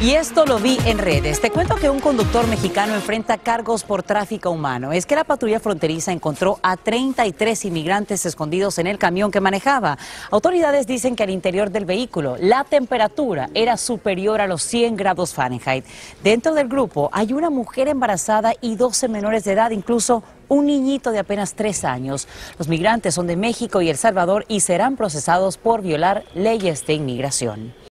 Y esto lo vi en redes. Te cuento que un conductor mexicano enfrenta cargos por tráfico humano. Es que la patrulla fronteriza encontró a 33 inmigrantes escondidos en el camión que manejaba. Autoridades dicen que al interior del vehículo la temperatura era superior a los 100 grados Fahrenheit. Dentro del grupo hay una mujer embarazada y 12 menores de edad, incluso un niñito de apenas tres años. Los migrantes son de México y El Salvador y serán procesados por violar leyes de inmigración.